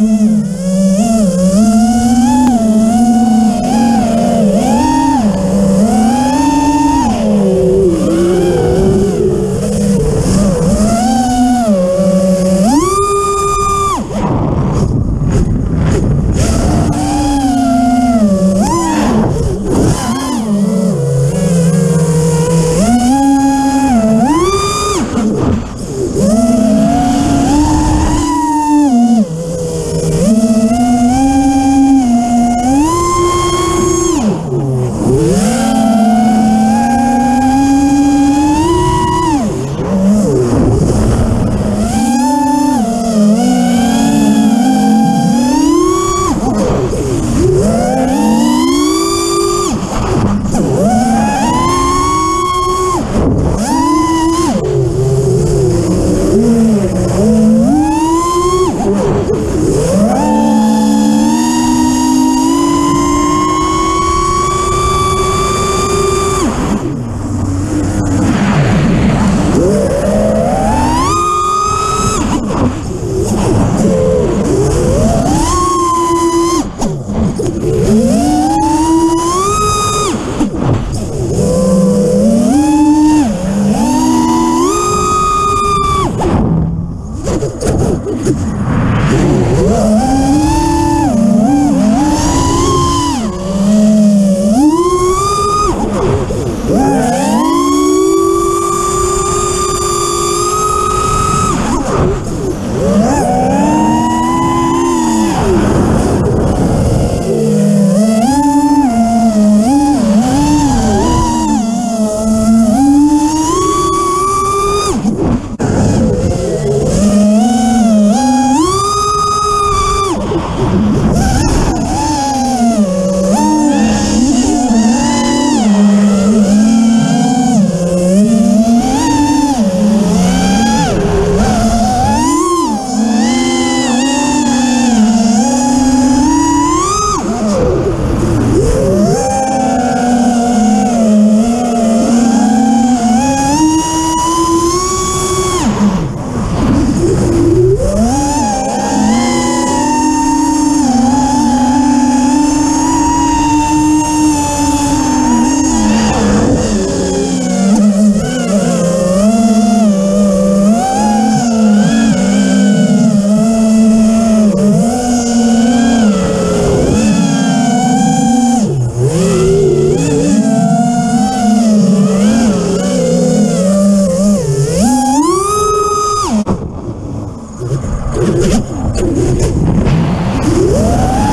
love. Whoa!